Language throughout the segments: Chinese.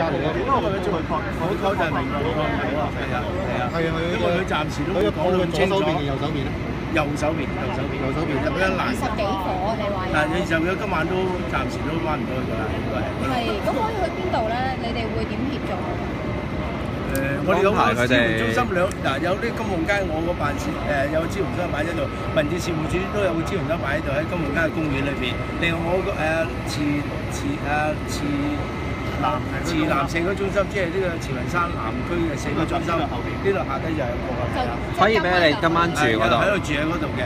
隔離咧，因為佢做確好確就係明報咯，係啊係啊。係啊，係啊，因為佢暫時都佢講到左手。邊定右手邊咧？右手邊，右手邊，右手邊有一難。十幾火你話有但係你就今晚都暫時都翻唔到去㗎啦，應該係。係咁可以去邊度咧？你哋會點協助？誒，我哋有個支援中心兩嗱，有啲金鳳街我個辦事誒有個支援中心擺喺度，民政事務處都有個支援中心擺喺度喺金鳳街嘅公園裏邊。另外我個誒慈慈誒慈南慈南社區中心，即係呢個慈雲山南區嘅社區中心，呢度下低就有個。可以俾你今晚住嗰度喺度住喺嗰度嘅，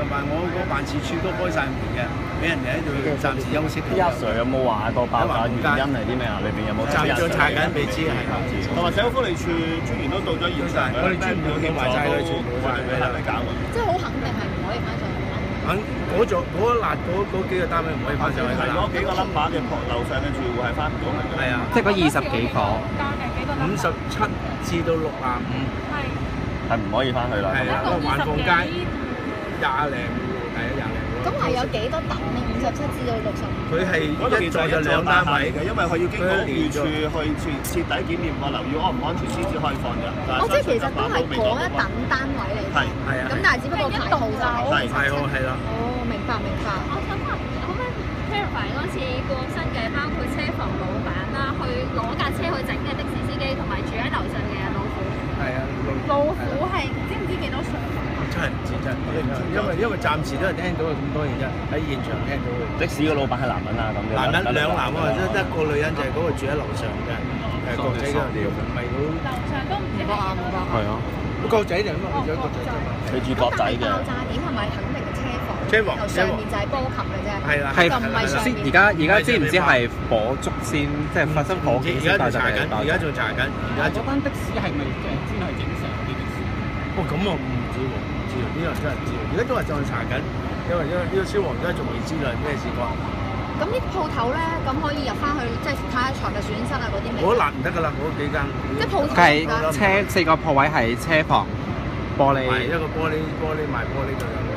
同埋我個辦事處都開晒門嘅，俾人哋喺度暫時休息。阿 Sir 有冇話個爆炸原因係啲咩啊？裏邊有冇暫時查緊，未知。同埋社會福利處專員都到咗現場，我哋專員都見埋晒全部話俾大家搞。即係好肯定係唔可以翻上去。肯嗰座嗰辣嗰嗰幾個單位唔可以翻上去㗎啦係嗰。幾個 number 嘅樓上嘅住戶係翻唔到嚟嘅。係啊，即係嗰二十幾個，五十七至到六啊五，係唔可以翻去啦。係啊，嗰個環鳳街廿零戶，係啊廿零戶。咁係有幾多等咧？五十七至到六十五。佢係一座就兩單位嘅，因為佢要經過屋宇署去徹徹底檢驗個樓宇安唔安全先至可以放嘅。哦，即係其實都係嗰一等單位嚟嘅。係係啊咁但係只不過排號就係係啦。白明白。我想問，可唔可以 clarify 嗰次過身嘅，包括車房老闆啦，去攞架車去整嘅的士司機，同埋住喺樓上嘅老虎。係啊，老虎係知唔知幾多歲？真係唔知真係唔知，因為因為暫時都係聽到咁多嘢啫，喺現場聽到嘅。的士個老闆係男人啊咁樣。男人兩男啊，即係一個女人就係嗰個住喺樓上嘅，誒國仔嘅，唔係好樓上都唔知係幾多歲。係啊，個仔嚟啊嘛，變咗國仔。佢住角仔嘅爆。炸點係咪肯定係車房？車房上面就係波及嘅啫。係啦，係就唔係上面先而家而家知唔知係火燭先，即係發生火警而先爆炸家仲查而家？仲查緊，而家仲。班的士係咪誒專係整成啲的士？哦，咁我唔知喎，唔知喎，呢個真係唔知喎。而家都係仲查緊，因為因為呢個消防都係仲未知道係咩事況。咁啲鋪頭咧，咁可以入翻去，即係睇下財物損失啊嗰啲未？嗰欄唔得㗎啦，嗰幾間。即係鋪頭佢係車四個鋪位係車房玻璃，係一個玻璃玻璃賣玻璃就有嘅。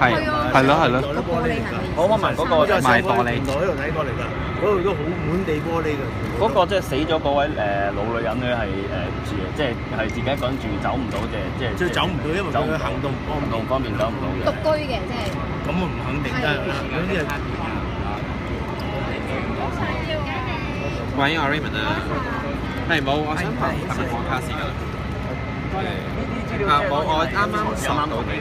係係咯係咯，個玻璃係咪？我我問嗰個我就賣玻璃我喺度睇過嚟㗎，嗰度都好滿地玻璃㗎。嗰個即係死咗嗰位誒老女人咧係誒住，即係係自己一個人住，走唔到嘅，即係即係走唔到，因為佢嘅行動唔方便行動。方面走唔到嘅獨。居嘅即係。咁我唔肯定真係，嗰啲係喂，我 Raymond 啊，係冇，我想問係咪放卡士㗎啦？啊，我我啱啱收到嘅。